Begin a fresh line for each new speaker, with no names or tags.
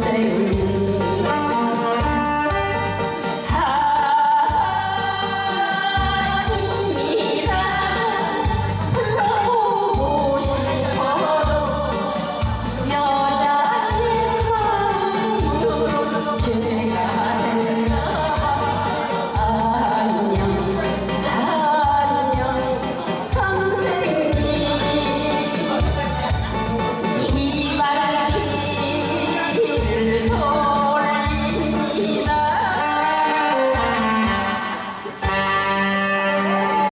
someday we